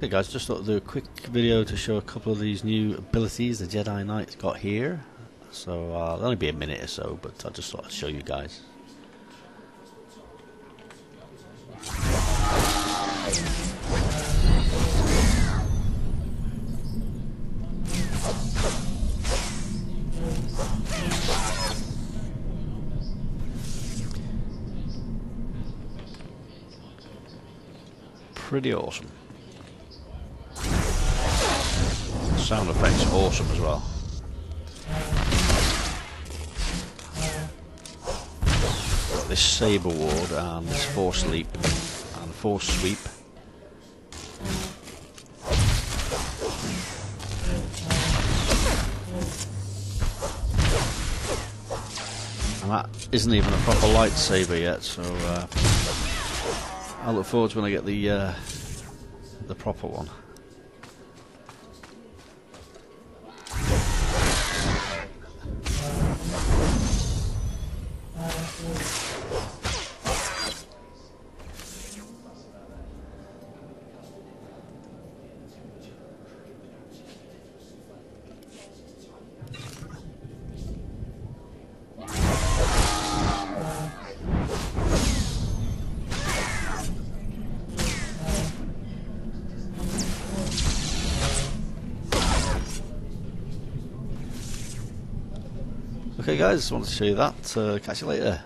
Hey guys, just thought I'd do a quick video to show a couple of these new abilities the Jedi Knight's got here. So uh, it'll only be a minute or so, but I just thought I'd show you guys. Pretty awesome. Sound effects are awesome as well. Got this saber ward and this force leap and force sweep. And that isn't even a proper lightsaber yet, so uh, I look forward to when I get the uh, the proper one. Okay guys, Just wanted to show you that. Uh, catch you later.